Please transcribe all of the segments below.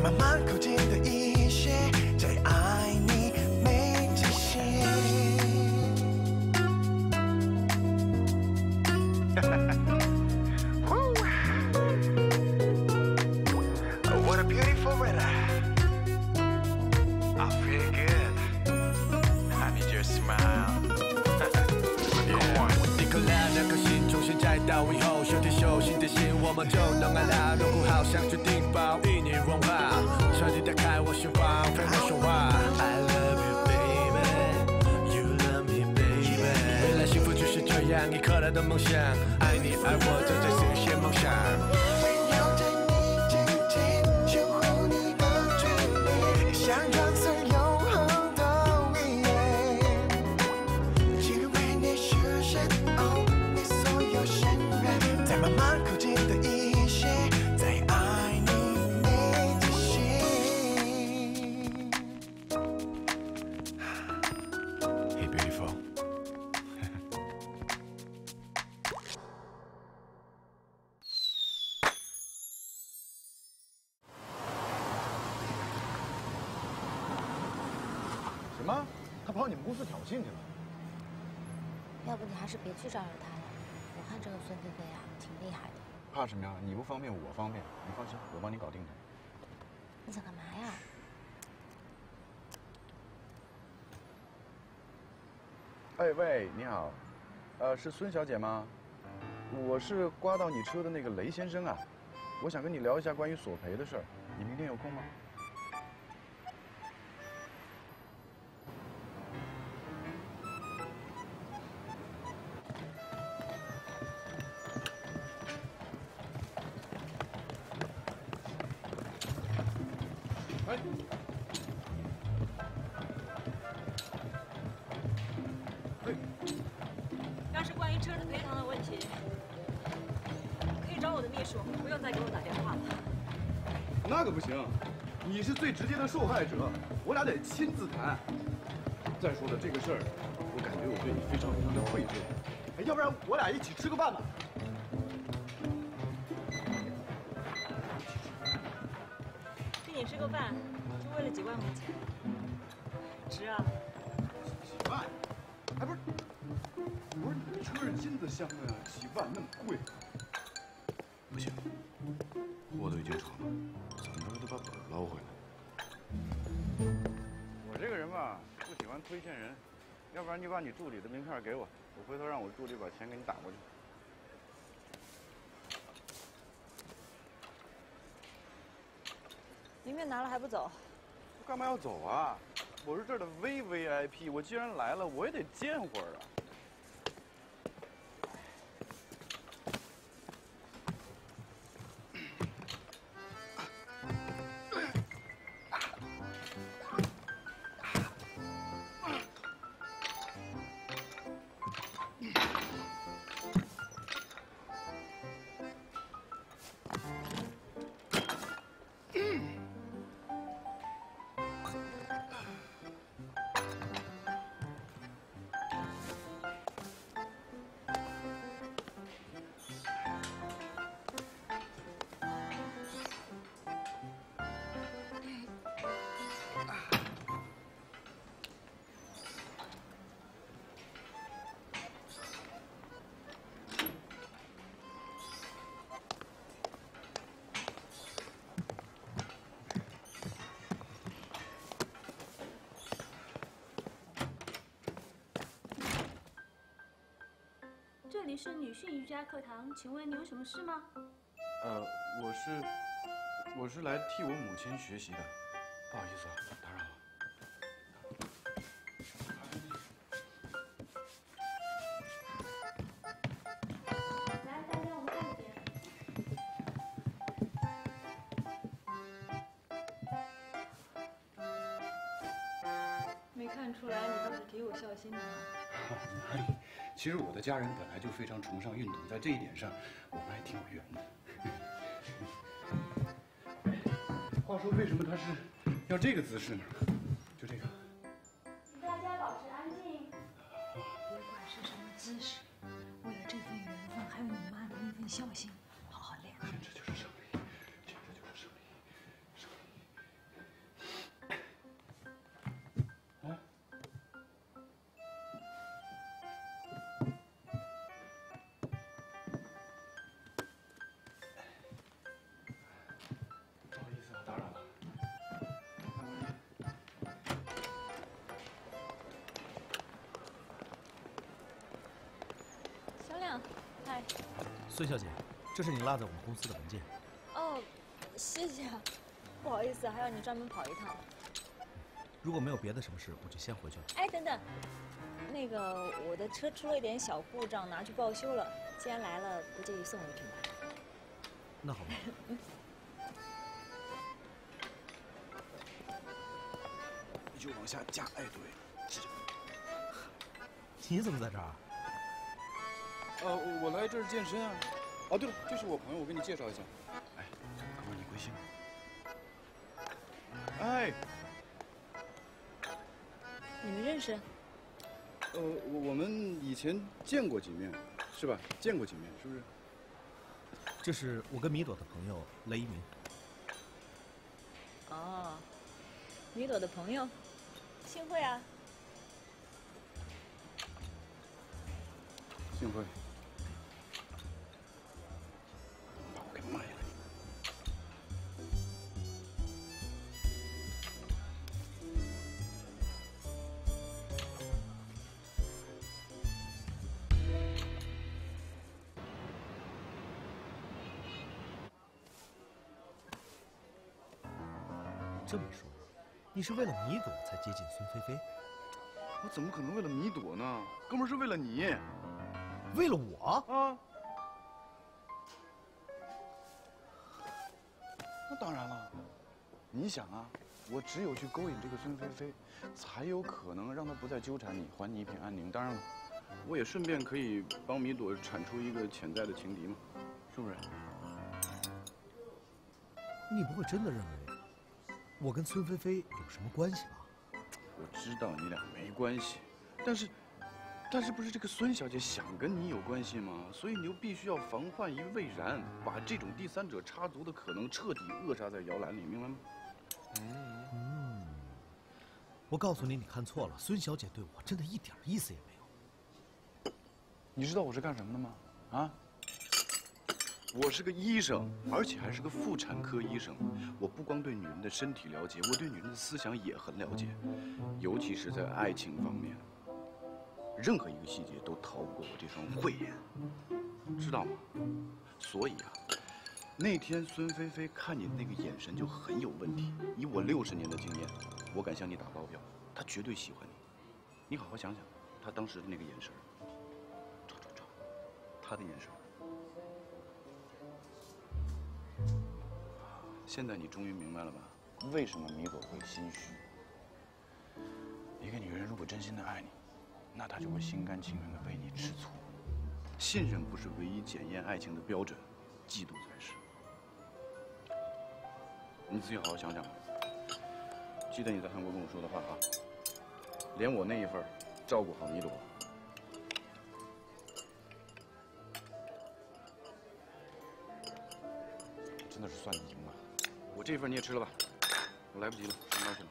愿，在慢慢靠颗来的梦想，爱你爱我就在看这个孙菲菲啊，挺厉害的。怕什么呀？你不方便，我方便。你放心，我帮你搞定他。你想干嘛呀？哎喂，你好，呃，是孙小姐吗？我是刮到你车的那个雷先生啊，我想跟你聊一下关于索赔的事儿。你明天有空吗？的受害者，我俩得亲自谈。再说了，这个事儿，我感觉我对你非常非常的愧疚。哎，要不然我俩一起吃个饭吧？跟你吃个饭，就为了几万块钱，值啊！几万？哎，不是，不是，你车是金子镶的呀，几万那么贵？不喜欢推荐人，要不然你把你助理的名片给我，我回头让我助理把钱给你打过去。名片拿了还不走？我干嘛要走啊？我是这儿的 V V I P，我既然来了，我也得见会儿啊。这里是女性瑜伽课堂，请问你有什么事吗？呃，我是我是来替我母亲学习的，不好意思啊，打扰了。其实我的家人本来就非常崇尚运动，在这一点上，我们还挺有缘的。话说，为什么他是要这个姿势呢？就这个。大家保持安静。不管是什么姿势，为了这份缘分，还有你妈的那份孝心，孙小姐，这是你落在我们公司的文件。哦，谢谢啊，不好意思，还要你专门跑一趟。如果没有别的什么事，我就先回去了。哎，等等，那个我的车出了一点小故障，拿去报修了。既然来了，不介意送一瓶吧？那好吧。你就往下加，哎，对，是这个。你怎么在这儿？呃，我来这儿健身啊。哦，对了，这是我朋友，我给你介绍一下。哎，哥们，你贵姓？哎，你们认识？呃，我我们以前见过几面，是吧？见过几面，是不是？这是我跟米朵的朋友雷一鸣。哦，米朵的朋友，幸会啊。幸会。这么说，你是为了米朵才接近孙菲菲？我怎么可能为了米朵呢？哥们儿是为了你为了我？啊！那当然了，你想啊，我只有去勾引这个孙菲菲，才有可能让她不再纠缠你，还你一片安宁。当然了，我也顺便可以帮米朵铲除一个潜在的情敌嘛，是不是？你不会真的认为我跟孙菲菲有什么关系吧？我知道你俩没关系，但是，但是不是这个孙小姐想跟你有关系吗？所以你又必须要防患于未然，把这种第三者插足的可能彻底扼杀在摇篮里，明白吗？嗯，我告诉你，你看错了。孙小姐对我真的一点意思也没有。你知道我是干什么的吗？啊？我是个医生，而且还是个妇产科医生。我不光对女人的身体了解，我对女人的思想也很了解，尤其是在爱情方面，任何一个细节都逃不过我这双慧眼，知道吗？所以啊，那天孙菲菲看你那个眼神就很有问题。以我六十年的经验，我敢向你打包票，她绝对喜欢你。你好好想想，她当时的那个眼神，瞅瞅瞅，她的眼神。现在你终于明白了吧？为什么米朵会心虚？一个女人如果真心的爱你，那她就会心甘情愿的为你吃醋。信任不是唯一检验爱情的标准，嫉妒才是。你自己好好想想吧。记得你在韩国跟我说的话啊，连我那一份，照顾好米朵。真的是算你赢了。我这份你也吃了吧，我来不及了，上班去了。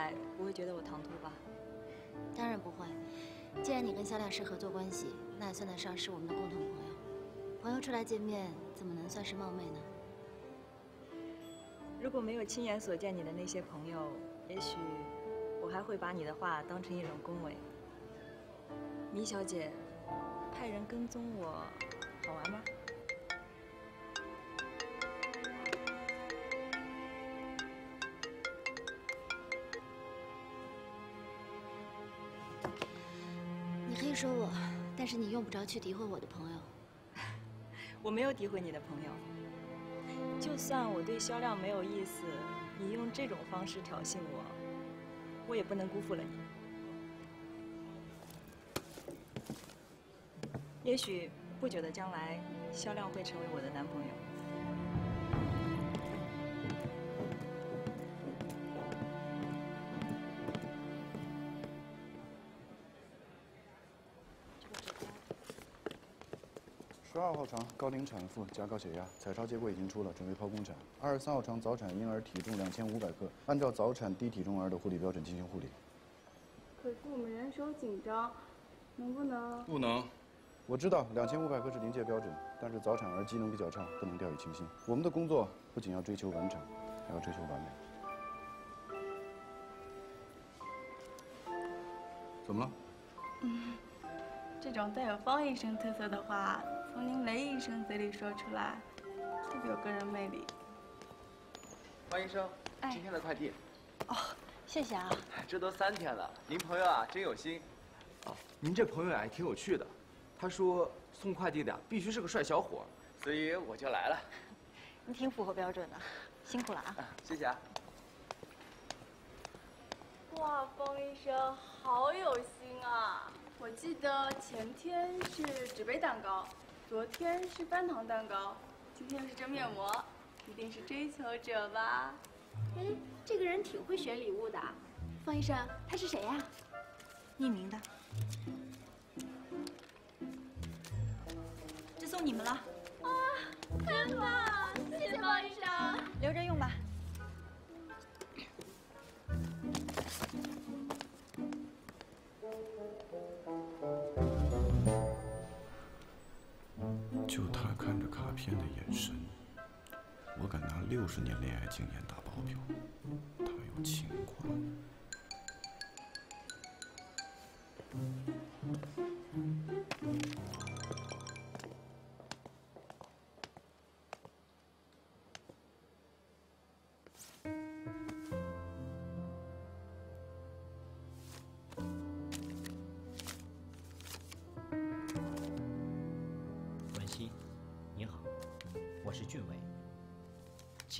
来，不会觉得我唐突吧？当然不会。既然你跟肖亮是合作关系，那也算得上是我们的共同朋友。朋友出来见面，怎么能算是冒昧呢？如果没有亲眼所见你的那些朋友，也许我还会把你的话当成一种恭维。米小姐，派人跟踪我，好玩吗？说我，但是你用不着去诋毁我的朋友。我没有诋毁你的朋友。就算我对肖亮没有意思，你用这种方式挑衅我，我也不能辜负了你。也许不久的将来，肖亮会成为我的男朋友。高龄产妇加高血压，彩超结果已经出了，准备剖宫产。二十三号床早产婴儿体重两千五百克，按照早产低体重儿的护理标准进行护理。可是我们人手紧张，能不能？不能。我知道两千五百克是临界标准，但是早产儿机能比较差，不能掉以轻心。我们的工作不仅要追求完成，还要追求完美。怎么了？这种带有方医生特色的话，从您雷医生嘴里说出来，特别有个人魅力。方医生，哎今天的快递，哦谢谢啊。这都三天了，您朋友啊真有心。哦，您这朋友啊也挺有趣的，他说送快递的必须是个帅小伙，所以我就来了。你挺符合标准的，辛苦了啊。谢谢啊。哇，方医生好有心啊！我记得前天是纸杯蛋糕，昨天是半糖蛋糕，今天又是蒸面膜，一定是追求者吧？哎，这个人挺会选礼物的。方医生，他是谁呀、匿名的。这送你们了，真棒！谢谢方医生。留着用吧。就他看着卡片的眼神，我敢拿六十年恋爱经验打包票，他有情况。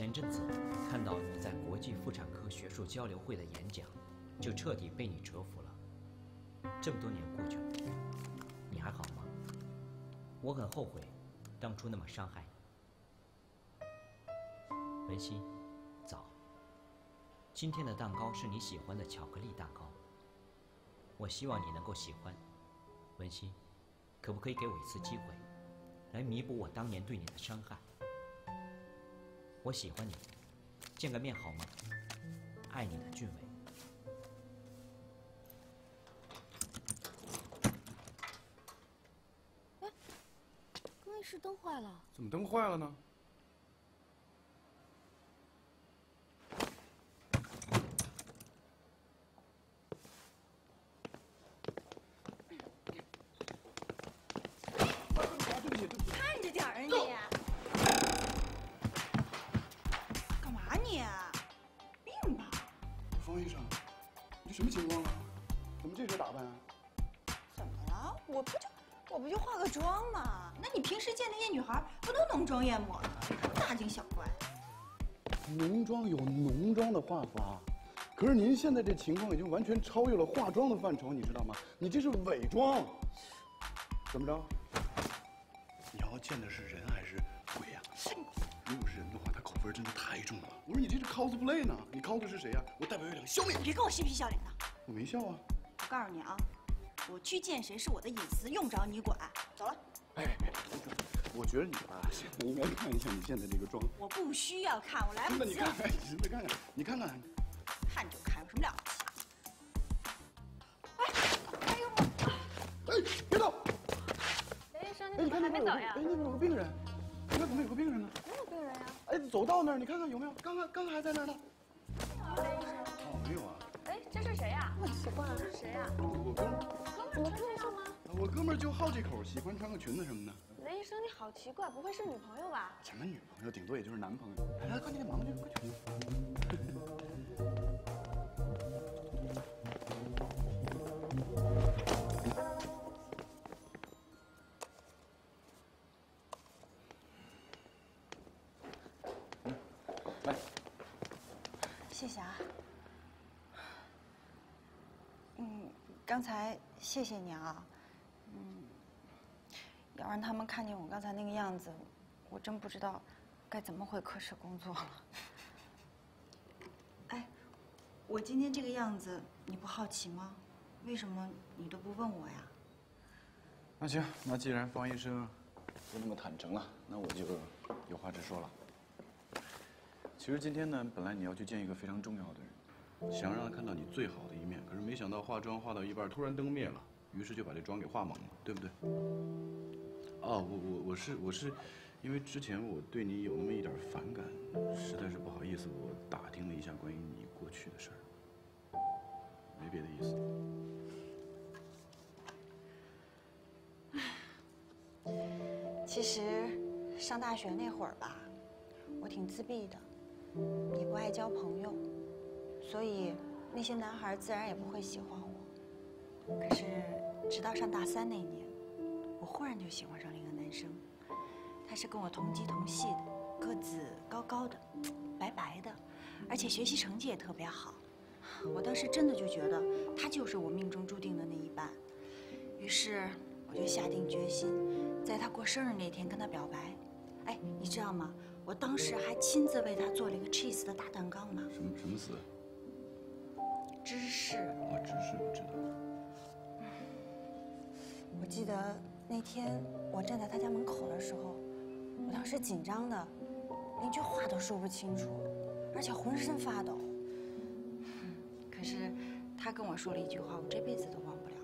前阵子看到你在国际妇产科学术交流会的演讲，就彻底被你折服了。这么多年过去了，你还好吗？我很后悔当初那么伤害你。文熙，早。今天的蛋糕是你喜欢的巧克力蛋糕，我希望你能够喜欢。文熙，可不可以给我一次机会？来弥补我当年对你的伤害。我喜欢你，见个面好吗？爱你的俊伟。更衣室灯坏了。怎么灯坏了呢？这身打扮啊？怎么了？我不就我不就化个妆吗？那你平时见那些女孩不都浓妆艳抹的，大惊小怪？浓妆有浓妆的画法，可是您现在这情况已经完全超越了化妆的范畴，你知道吗？你这是伪装。怎么着？你要见的是人还是鬼呀、如果是人的话，他口味真的太重了。我说你这是 cosplay 呢？你 cos 的是谁呀、我代表月亮消灭。你别跟我嬉皮笑脸的！我没笑啊。我告诉你啊，我去见谁是我的隐私，用不着你管。走了。哎，别等，我觉得你吧，我应该看一下你现在这个妆。我不需要看，我来不及。那你看，你看看，你看看，看就看，有什么了不起？哎，哎呦！哎，别动！雷医生，你怎么还没走呀？哎，那边有个病人。那怎么有个病人呢？没有病人呀。哎，走到那儿，你看看有没有？刚刚刚刚还在那儿呢。么奇怪，这是谁呀？我哥们儿，哥们儿穿这样吗？我哥们儿就好这口，喜欢穿个裙子什么的。雷医生，你好奇怪，不会是女朋友吧？什么女朋友，顶多也就是男朋友。来，快点忙去，快去。刚才谢谢你啊。嗯，要让他们看见我刚才那个样子，我真不知道该怎么回科室工作了。哎，我今天这个样子，你不好奇吗？为什么你都不问我呀？那行，那既然方医生都那么坦诚了，那我就有话直说了。其实今天呢，本来你要去见一个非常重要的人，想让他看到你最好的一面，可是没想到化妆化到一半，突然灯灭了，于是就把这妆给化蒙了，对不对？哦，我我我是我是，因为之前我对你有那么一点反感，实在是不好意思，我打听了一下关于你过去的事儿，没别的意思。其实上大学那会儿吧，我挺自闭的，也不爱交朋友，所以那些男孩自然也不会喜欢我。可是直到上大三那年，我忽然就喜欢上了一个男生，他是跟我同级同系的，个子高高的，白白的，而且学习成绩也特别好。我当时真的就觉得他就是我命中注定的那一半，于是我就下定决心，在他过生日那天跟他表白。哎，你知道吗？我当时还亲自为他做了一个 cheese 的大蛋糕呢。什么什么词？芝士。啊，芝士我知道。我记得那天我站在他家门口的时候，我当时紧张的，连句话都说不清楚，而且浑身发抖。可是他跟我说了一句话，我这辈子都忘不了。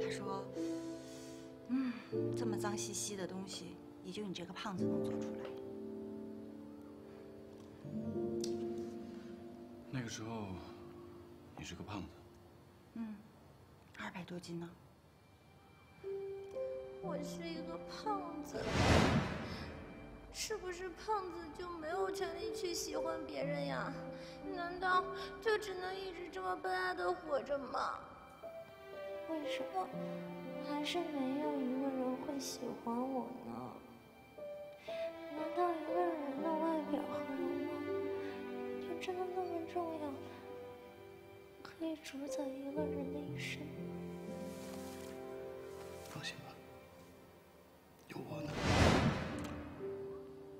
他说：“嗯，这么脏兮兮的东西，也就你这个胖子能做出来。”那个时候，你是个胖子。嗯，二百多斤呢。我是一个胖子，是不是胖子就没有权利去喜欢别人呀？难道就只能一直这么悲哀的活着吗？为什么还是没有一个人会喜欢我呢？难道一个人的外表和容貌就真的那么重要，可以主宰一个人的一生？放心吧，有我呢。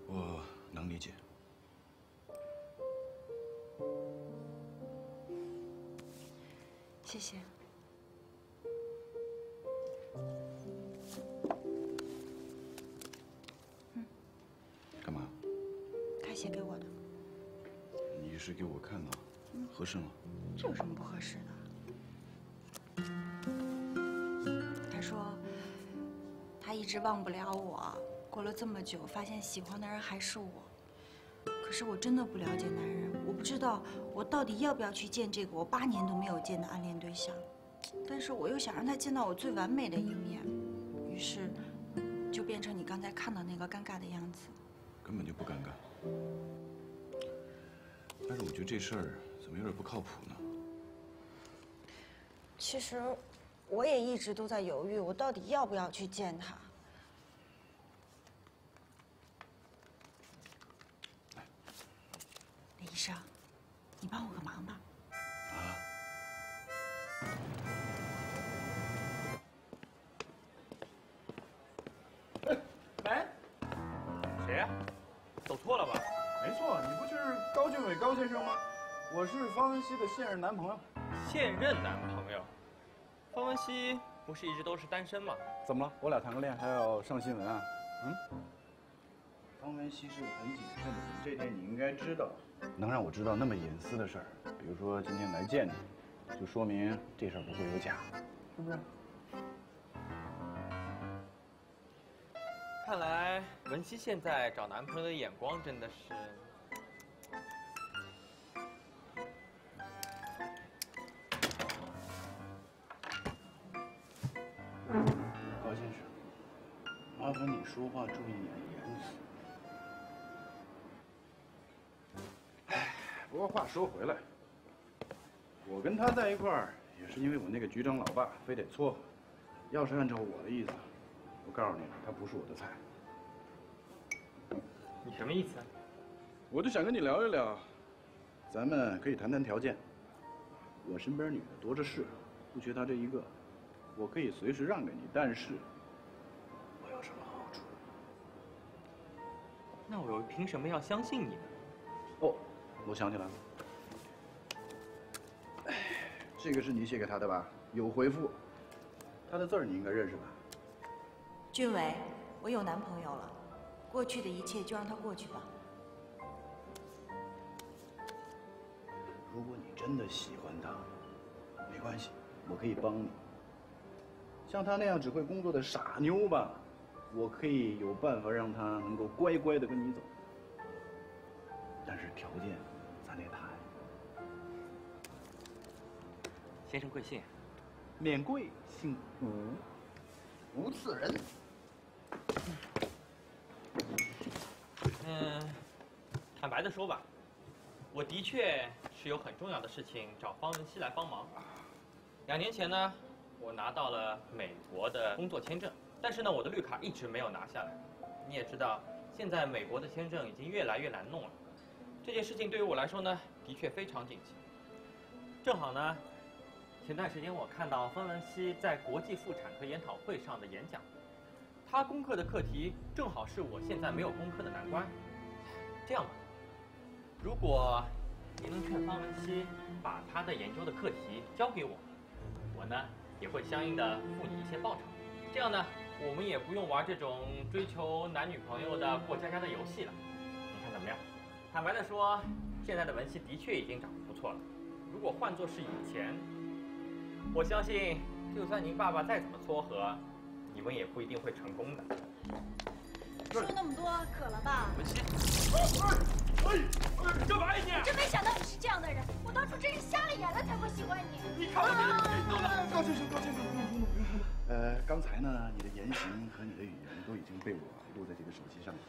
我能理解。谢谢。干嘛？他写给我的，你是给我看的，合适吗？这有什么不合适的？他说，他一直忘不了我，过了这么久，发现喜欢的人还是我。可是我真的不了解男人，我不知道我到底要不要去见这个我八年都没有见的暗恋对象。但是我又想让他见到我最完美的一面，于是就变成你刚才看到那个尴尬的样子。根本就不尴尬。但是我觉得这事儿怎么有点不靠谱呢？其实我也一直都在犹豫，我到底要不要去见他。李医生，你帮我个忙吧。啊喂，谁呀？走错了吧？没错，你不就是高俊伟高先生吗？我是方文熙的现任男朋友。现任男朋友，方文熙不是一直都是单身吗？怎么了？我俩谈个恋爱还要上新闻啊？嗯？方文熙是个很谨慎的人，这点你应该知道。能让我知道那么隐私的事儿，比如说今天来见你，就说明这事儿不会有假，是不是？看来文熙现在找男朋友的眼光真的是……麻烦你说话注意点言辞。哎，不过话说回来，我跟他在一块儿，也是因为我那个局长老爸非得撮合。要是按照我的意思，我告诉你，他不是我的菜。你什么意思？我就想跟你聊一聊，咱们可以谈谈条件。我身边女的多着是，不缺她这一个，我可以随时让给你，但是那我凭什么要相信你呢？哦，我想起来了，哎，这个是你写给他的吧？有回复，他的字儿你应该认识吧？俊伟，我有男朋友了，过去的一切就让它过去吧。如果你真的喜欢他，没关系，我可以帮你。像他那样只会工作的傻妞吧，我可以有办法让他能够乖乖的跟你走。但是条件，咱得谈。先生贵姓？免贵，姓吴，吴次仁。嗯，坦白的说吧，我的确是有很重要的事情找方文熙来帮忙。两年前呢，我拿到了美国的工作签证，但是呢，我的绿卡一直没有拿下来。你也知道，现在美国的签证已经越来越难弄了。这件事情对于我来说呢，的确非常紧急。正好呢，前段时间我看到方文熙在国际妇产科研讨会上的演讲，他攻克的课题正好是我现在没有攻克的难关。这样吧，如果您能劝方文熙把他的研究的课题交给我，我呢也会相应的付你一些报酬。这样呢，我们也不用玩这种追求男女朋友的过家家的游戏了。你看怎么样？坦白的说，现在的文熙的确已经长得不错了。如果换作是以前，我相信，就算您爸爸再怎么撮合，你们也不一定会成功的。说那么多，渴了吧？文熙，哎哎，干嘛呀你？真没想到你是这样的人，我当初真是瞎了眼了才会喜欢你。你看我这，高先生，高先生。呃，刚才呢，你的言行和你的语言都已经被我录在这个手机上了。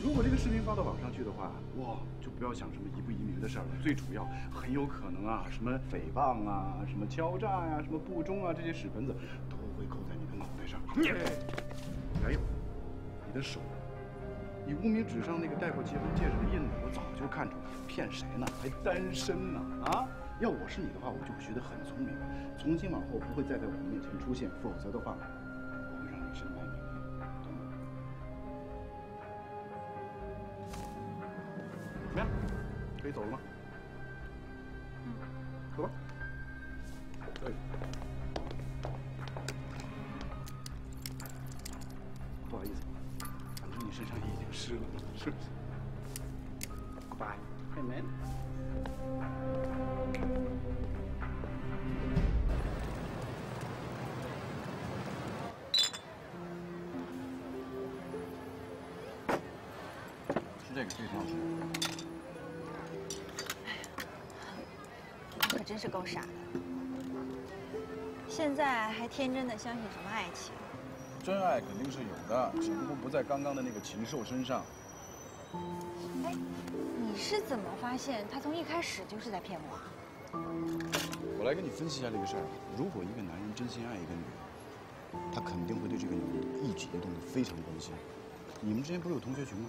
如果这个视频发到网上去的话，哇，就不要想什么移不移民的事儿了。最主要，很有可能啊，什么诽谤啊，什么敲诈呀、什么不忠啊，这些屎盆子都会扣在你的脑袋上。还有，你的手，你无名指上那个戴过结婚戒指的印子，我早就看出来了，骗谁呢？还单身呢？啊！要我是你的话，我就会学得很聪明，从今往后不会再在我们面前出现，否则的话，我会让你身败名裂，懂吗？怎么样？可以走了吗？天真的相信什么爱情？真爱肯定是有的，只不过不在刚刚的那个禽兽身上。哎，你是怎么发现他从一开始就是在骗我啊？我来跟你分析一下这个事儿。如果一个男人真心爱一个女人，他肯定会对这个女人的一举一动都非常关心。你们之间不是有同学群吗？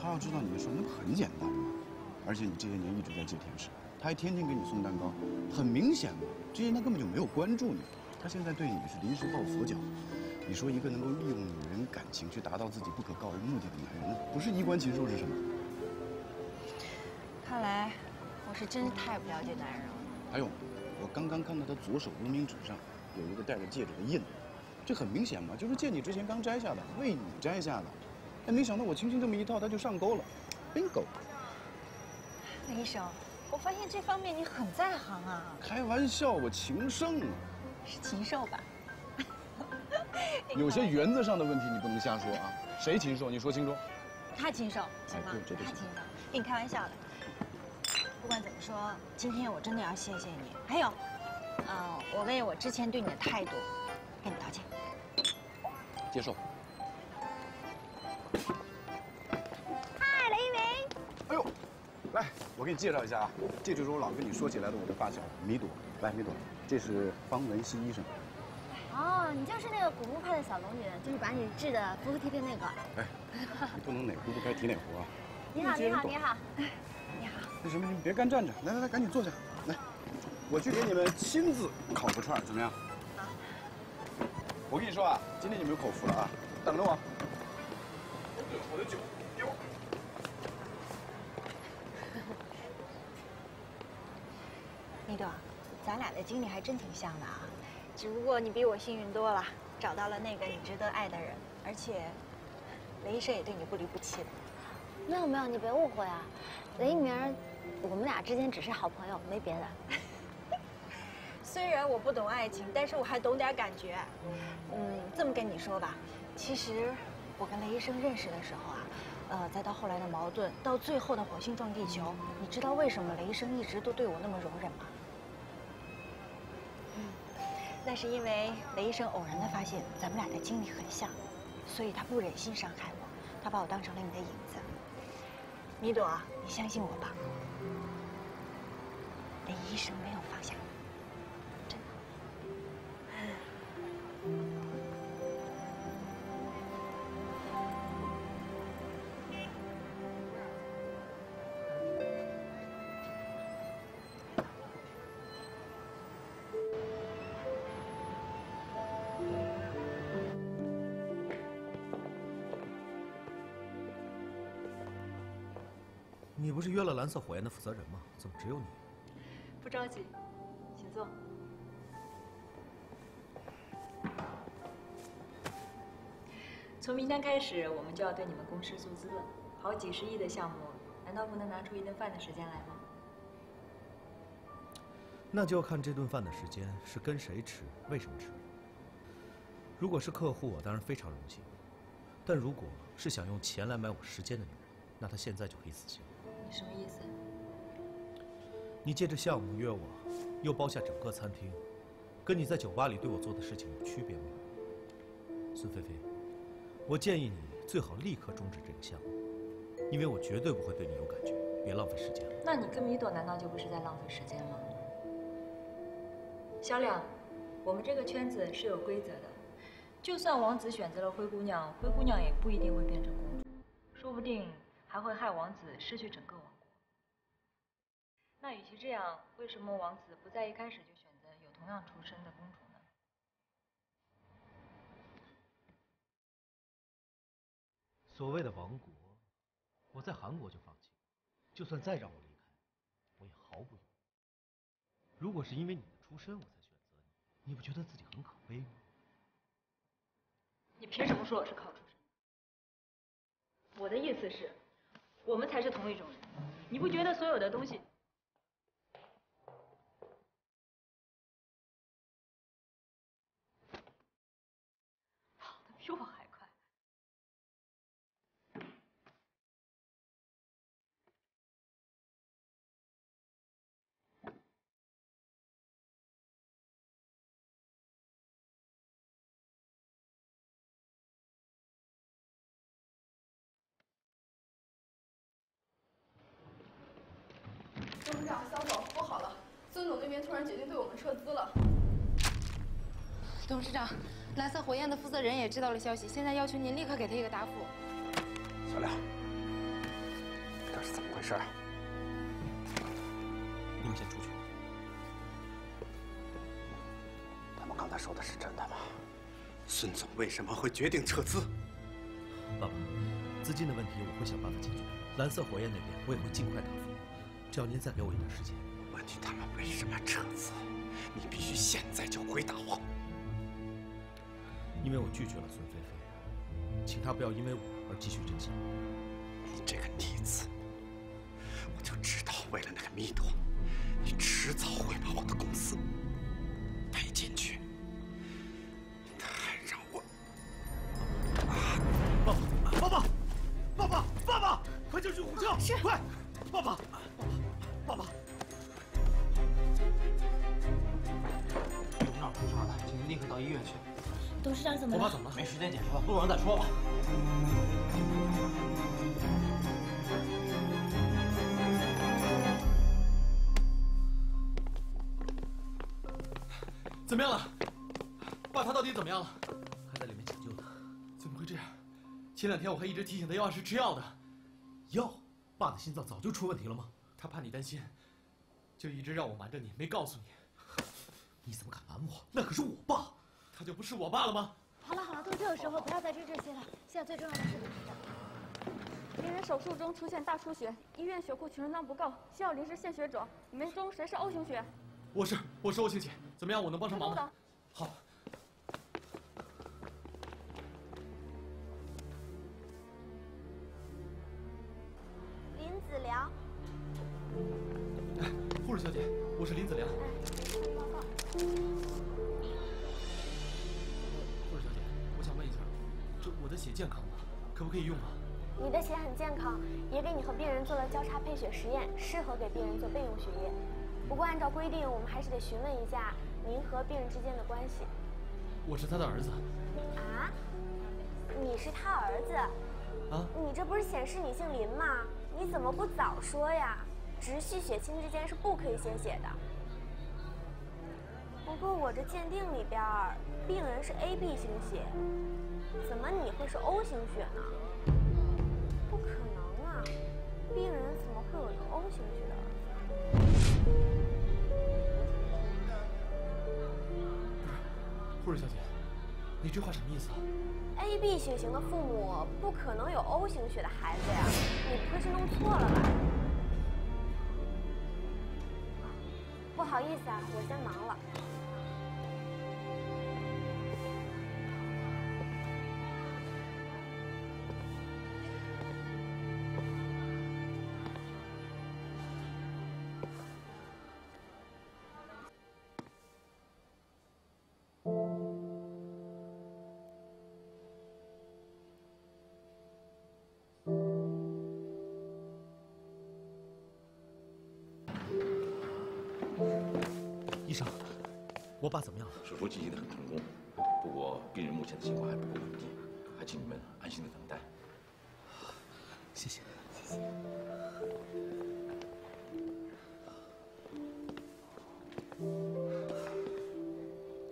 他要知道你的事，那不很简单吗？而且你这些年一直在借甜食，他还天天给你送蛋糕，很明显嘛，之前他根本就没有关注你，他现在对你是临时抱佛脚。你说一个能够利用女人感情去达到自己不可告人目的的男人，那不是衣冠禽兽是什么？看来我是真是太不了解男人了。还有，我刚刚看到他左手无名指上有一个戴着戒指的印，这很明显嘛，就是见你之前刚摘下的，为你摘下的。哎，没想到我轻轻这么一套，他就上钩了，bingo！李医生，我发现这方面你很在行啊。开玩笑，我情圣啊。是禽兽吧？有些原则上的问题你不能瞎说啊。谁禽兽？你说清楚。他禽兽，行吗？他禽兽，跟你开玩笑的。不管怎么说，今天我真的要谢谢你。还有，呃，我为我之前对你的态度跟你道歉。接受。嗨，雷一鸣。哎呦，来，我给你介绍一下啊，这就是我老跟你说起来的我的发小米朵。来，米朵，这是方文熙医生。哦，你就是那个古墓派的小龙女，就是把你治的服服帖帖那个。哎，你不能哪壶不开提哪壶啊。你好，你好，你好。你好 那什么，你们别干站着，来来来，赶紧坐下。来，我去给你们亲自烤个串，怎么样？我跟你说啊，今天你们有口福了啊！等着我。我的酒给我。米朵，咱俩的经历还真挺像的啊，只不过你比我幸运多了，找到了那个你值得爱的人，而且雷医生也对你不离不弃的。没有没有，你别误会啊，雷一鸣，我们俩之间只是好朋友，没别的。虽然我不懂爱情，但是我还懂点感觉。嗯，这么跟你说吧，其实我跟雷医生认识的时候啊，呃，再到后来的矛盾，到最后的火星撞地球，你知道为什么雷医生一直都对我那么容忍吗？那是因为雷医生偶然的发现咱们俩的经历很像，所以他不忍心伤害我，他把我当成了你的影子。米朵，你相信我吧，雷医生没有放下你。你不是约了蓝色火焰的负责人吗？怎么只有你？不着急，请坐。从明天开始，我们就要对你们公司注资了，好几十亿的项目，难道不能拿出一顿饭的时间来吗？那就要看这顿饭的时间是跟谁吃，为什么吃。如果是客户，我当然非常荣幸；但如果是想用钱来买我时间的女人，那她现在就可以死心。你什么意思？你借着项目约我，又包下整个餐厅，跟你在酒吧里对我做的事情有区别吗？孙菲菲，我建议你最好立刻终止这个项目，因为我绝对不会对你有感觉，别浪费时间了。那你跟米朵难道就不是在浪费时间吗？小两，我们这个圈子是有规则的，就算王子选择了灰姑娘，灰姑娘也不一定会变成公主，说不定还会害王子失去整个。那与其这样，为什么王子不在一开始就选择有同样出身的公主呢？所谓的王国，我在韩国就放弃，就算再让我离开，我也毫不犹豫。如果是因为你的出身我才选择你，你不觉得自己很可悲吗？你凭什么说我是靠出身？我的意思是，我们才是同一种人。你不觉得所有的东西？董事长，肖总，不好了，孙总那边突然决定对我们撤资了。董事长，蓝色火焰的负责人也知道了消息，现在要求您立刻给他一个答复。小亮，这是怎么回事啊？你们先出去。他们刚才说的是真的吗？孙总为什么会决定撤资？爸爸，资金的问题我会想办法解决。蓝色火焰那边我也会尽快答复，只要您再给我一点时间。问题他们为什么撤资？你必须现在就回答我。因为我拒绝了孙菲菲，请她不要因为我而继续真相。你这个逆子，我就知道为了那个蜜朵，你迟早会把我的公司没时间解释了，路上再说吧。怎么样了？爸他到底怎么样了？还在里面抢救呢。怎么会这样？前两天我还一直提醒他要按时吃药的。药？爸的心脏早就出问题了吗？他怕你担心，就一直让我瞒着你，没告诉你。你怎么敢瞒我？那可是我爸，他就不是我爸了吗？好了好了，都这个时候，不要再追这些了。现在最重要的是董事长。病人手术中出现大出血，医院血库全容量不够，需要临时献血者。你们中谁是 O 型血？我是，我是 O 型血。怎么样？我能帮上忙吗？好。病人做了交叉配血实验，适合给病人做备用血液。不过按照规定，我们还是得询问一下您和病人之间的关系。我是他的儿子。啊？你是他儿子？啊？你这不是显示你姓林吗？你怎么不早说呀？直系血亲之间是不可以献血的。不过我这鉴定里边，病人是 AB 型血，怎么你会是 O 型血呢？病人怎么会有一个 O 型血的儿子？护士小姐，你这话什么意思啊？AB 血型的父母不可能有 O 型血的孩子呀，你不会是弄错了吧？不好意思啊，我先忙了。医生，我爸怎么样了？手术进行的很成功，不过病人目前的情况还不够稳定，还请你们安心的等待。谢谢。谢谢。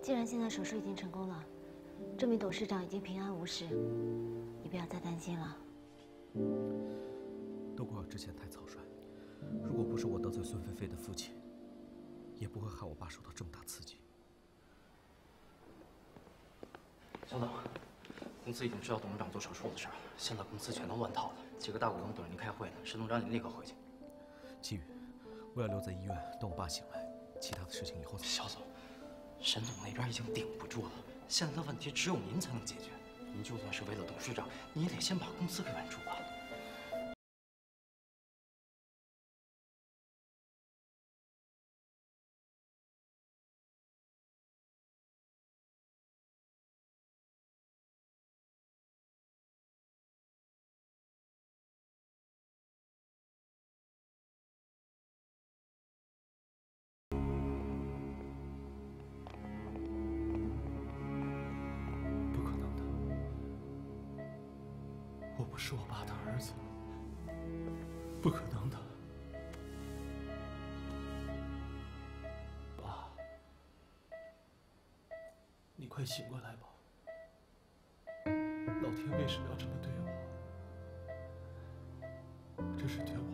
既然现在手术已经成功了，证明董事长已经平安无事，你不要再担心了。都怪我之前太草率，如果不是我得罪孙菲菲的父亲，也不会害我爸受到这么大刺激。肖总，公司已经知道董事长做手术的事儿了，现在公司全都乱套了，几个大股东等着您开会呢，沈总让你立刻回去。季宇，我要留在医院等我爸醒来，其他的事情以后再肖总，沈总那边已经顶不住了，现在的问题只有您才能解决。您就算是为了董事长，你也得先把公司给稳住啊。快醒过来吧！老天为什么要这么对我？这是对我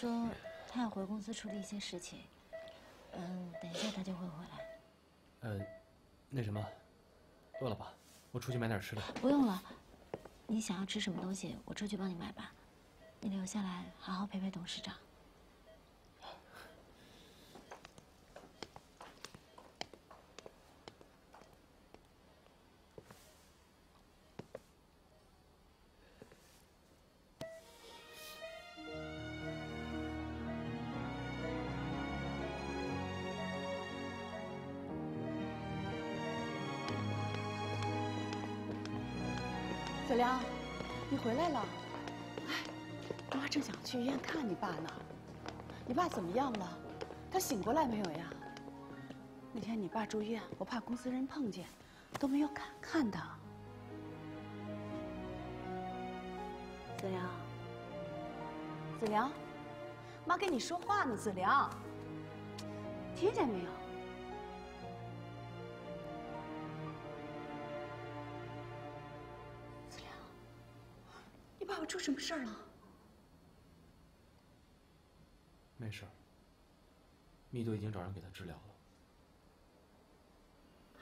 说他要回公司处理一些事情，嗯，等一下他就会回来。呃，那什么，饿了吧？我出去买点吃的。不用了，你想要吃什么东西，我出去帮你买吧。你留下来好好陪陪董事长。爸呢。你爸怎么样了？他醒过来没有呀？那天你爸住院，我怕公司人碰见，都没有敢看他。子良，子良，妈跟你说话呢，子良，听见没有？子良，你爸爸出什么事儿了？没事儿，蜜都已经找人给他治疗了。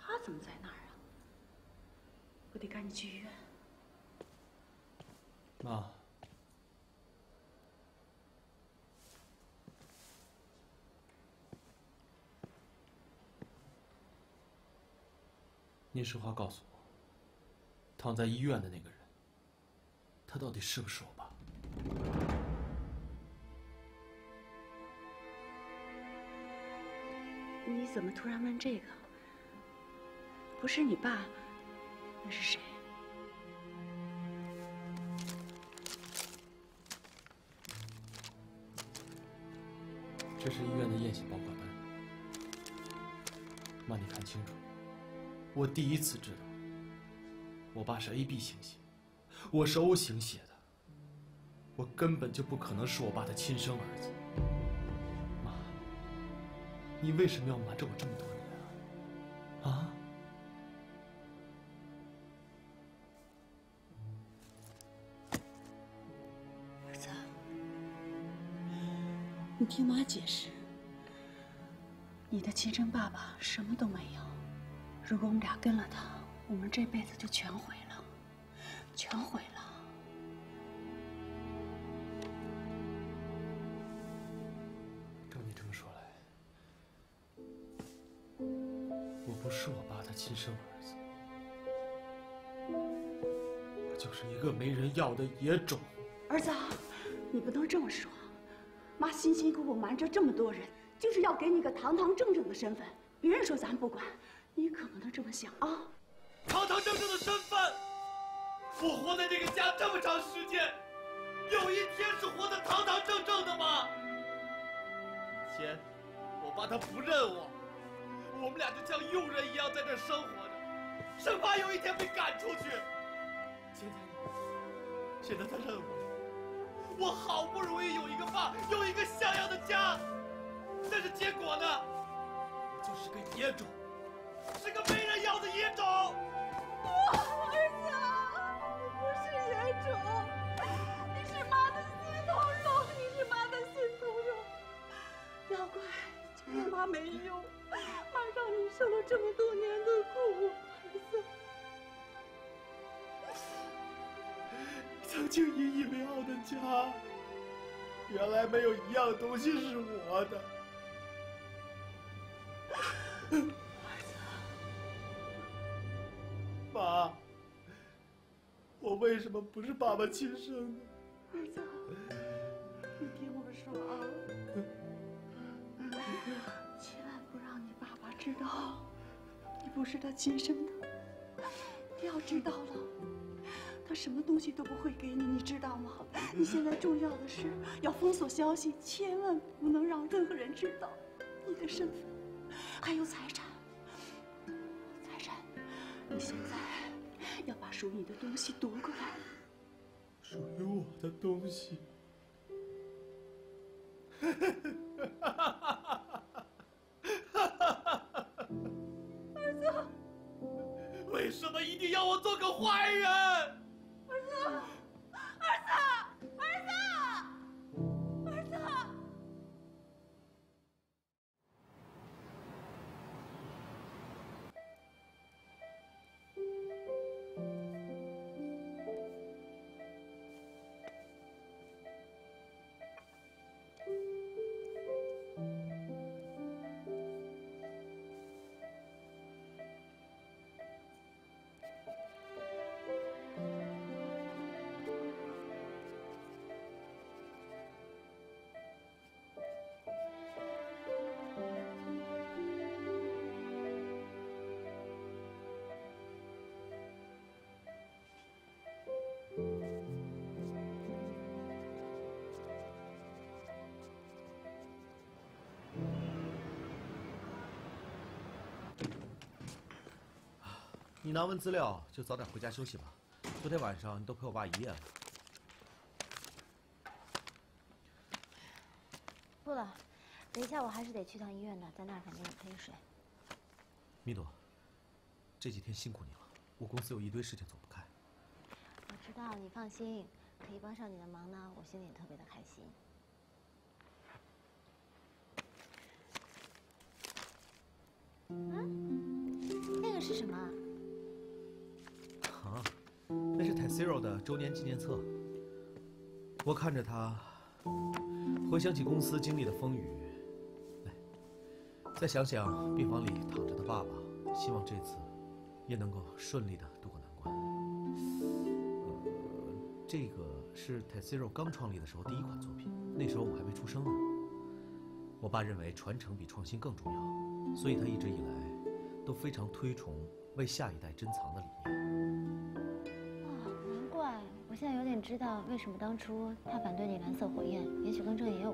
他怎么在那儿啊？我得赶紧去医院。妈，您实话告诉我，躺在医院的那个人，他到底是不是我你怎么突然问这个？不是你爸，那是谁？这是医院的验血报告单。妈，你看清楚，我第一次知道，我爸是 AB 型血，我是 O 型血的，我根本就不可能是我爸的亲生儿子。你为什么要瞒着我这么多年？啊？儿子，你听妈解释，你的亲生爸爸什么都没有。如果我们俩跟了他，我们这辈子就全毁了，全毁了。亲生儿子，我就是一个没人要的野种。儿子，你不能这么说。妈辛辛苦苦瞒着这么多人，就是要给你个堂堂正正的身份。别人说咱不管，你可不能这么想啊！堂堂正正的身份，我活在这个家这么长时间，有一天是活得堂堂正正的吗？以前我爸他不认我，我们俩就像佣人一样在这生活着，生怕有一天被赶出去。现在，现在他认我，我好不容易有一个爸，有一个像样的家，但是结果呢，就是个野种，是个没人要的野种。不，儿子，你不是野种，你是妈的心头肉，你是妈的心头肉。要怪就怪妈没用，妈让你受了这么多年的苦，儿子。曾经引以为傲的家，原来没有一样东西是我的。妈，我为什么不是爸爸亲生的？儿子，你听我说啊，知道你不是他亲生的。你要知道了，他什么东西都不会给你，你知道吗？你现在重要的是要封锁消息，千万不能让任何人知道你的身份，还有财产。财产，你现在要把属于你的东西夺过来。属于我的东西。儿为什么一定要我做个坏人？儿子，你拿完资料就早点回家休息吧。昨天晚上你都陪我爸一夜了。不了，等一下我还是得去趟医院的，在那儿反正也可以睡。米朵，这几天辛苦你了，我公司有一堆事情走不开。我知道，你放心，可以帮上你的忙呢，我心里也特别的开心。嗯，那个是什么？Zero 的周年纪念册。我看着它，回想起公司经历的风雨，哎，再想想病房里躺着的爸爸，希望这次也能够顺利的度过难关。这个是 Tesiro 刚创立的时候第一款作品，那时候我还没出生呢。我爸认为传承比创新更重要，所以他一直以来都非常推崇为下一代珍藏的理念。你知道为什么当初他反对你蓝色火焰，也许跟这也有。